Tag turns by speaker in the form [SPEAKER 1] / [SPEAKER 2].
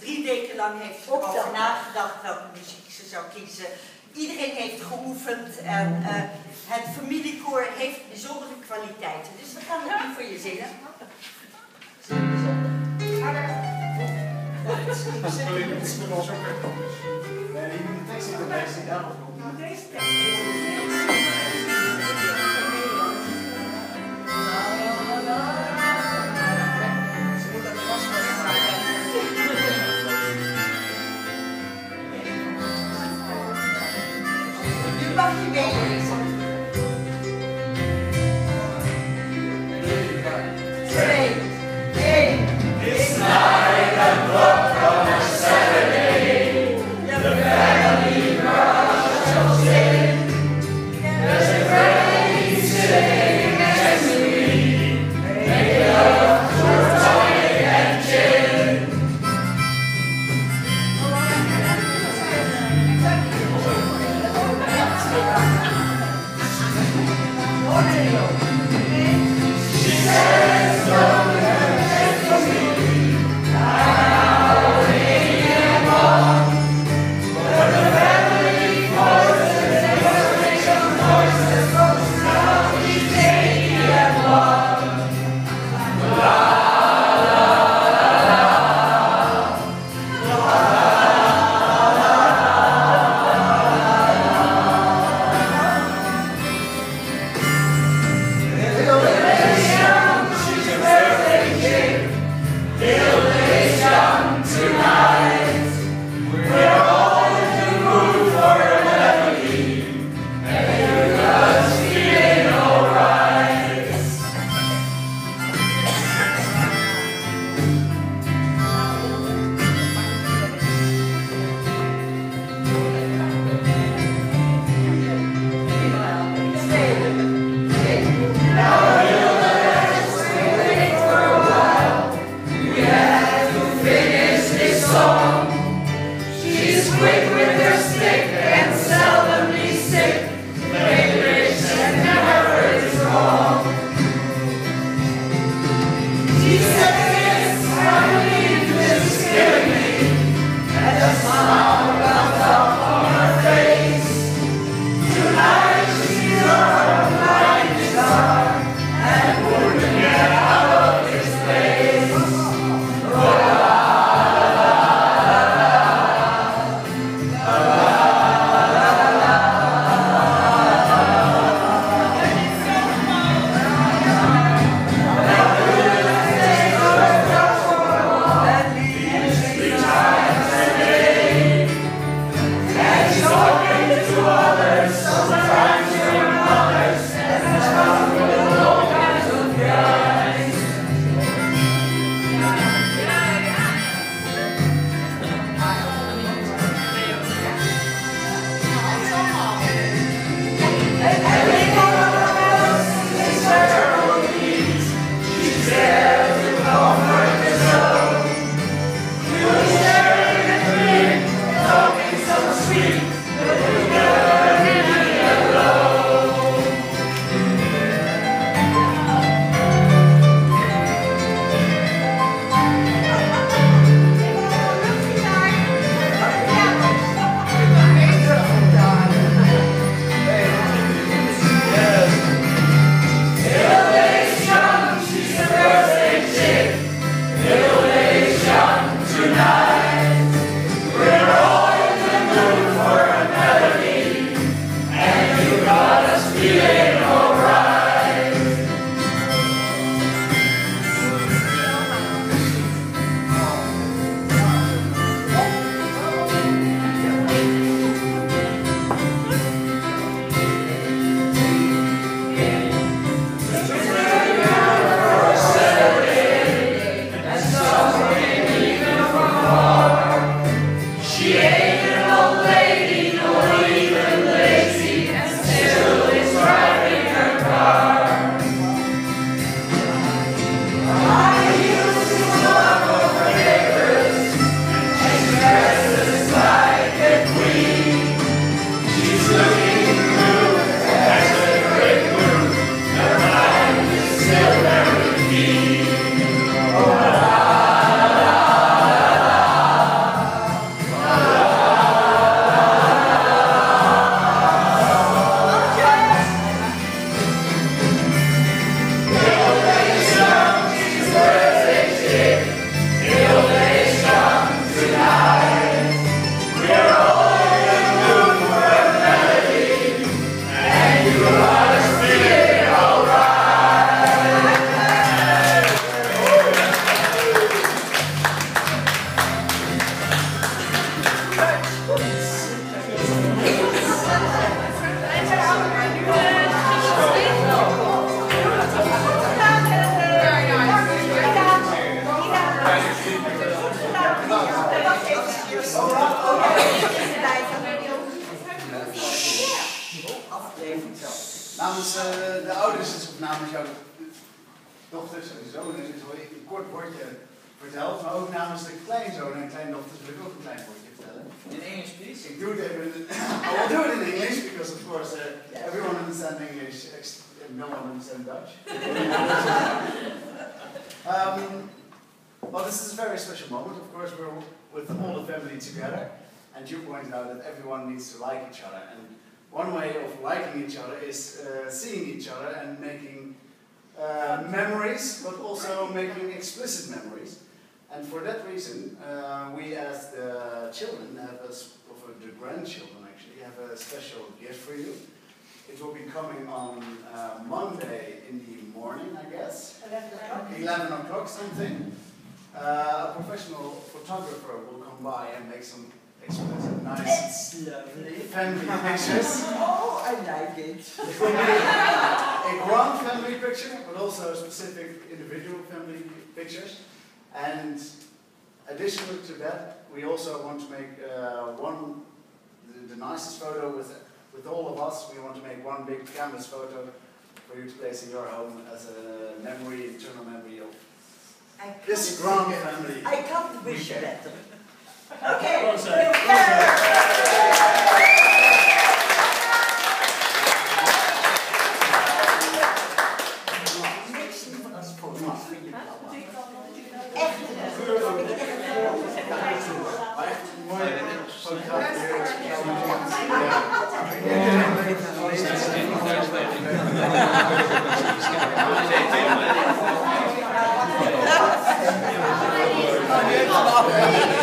[SPEAKER 1] drie weken lang heeft ze erover nagedacht welke muziek ze zou kiezen. Iedereen heeft geoefend en uh, het familiekoor heeft bijzondere kwaliteiten. Dus we gaan het nu voor je zingen.
[SPEAKER 2] Nee, de tekst in de Deze tekst. Namens uh, de ouders, of namens jouw dochters en zonen, is wel een kort woordje verteld. Maar ook namens de kleinzonen en kleindochters wil ik ook een klein woordje vertellen.
[SPEAKER 3] In English, please.
[SPEAKER 2] Ik doe het even I will do it in English because of course uh, everyone understands English no one understands Dutch. um, well, this is a very special moment. Of course, we're with all the family together. And you pointed out that everyone needs to like each other. And one way of liking each other is uh, seeing each other and making uh, memories, but also making explicit memories. And for that reason, uh, we as the children have a, or the grandchildren actually, have a special gift for you. It will be coming on uh, Monday in the morning, I guess.
[SPEAKER 1] 11 o'clock.
[SPEAKER 2] 11 o'clock something. Uh, a professional photographer will come by and make some explicit, nice
[SPEAKER 1] lovely.
[SPEAKER 2] family pictures.
[SPEAKER 1] Oh, I like it.
[SPEAKER 2] a grand family picture, but also specific individual family pictures. And additional to that, we also want to make uh, one, the, the, nicest photo with, with all of us. We want to make one big canvas photo for you to place in your home as a memory, eternal memory of this grand family.
[SPEAKER 1] I can't wish better. Okay.
[SPEAKER 3] Well said.
[SPEAKER 1] Niks van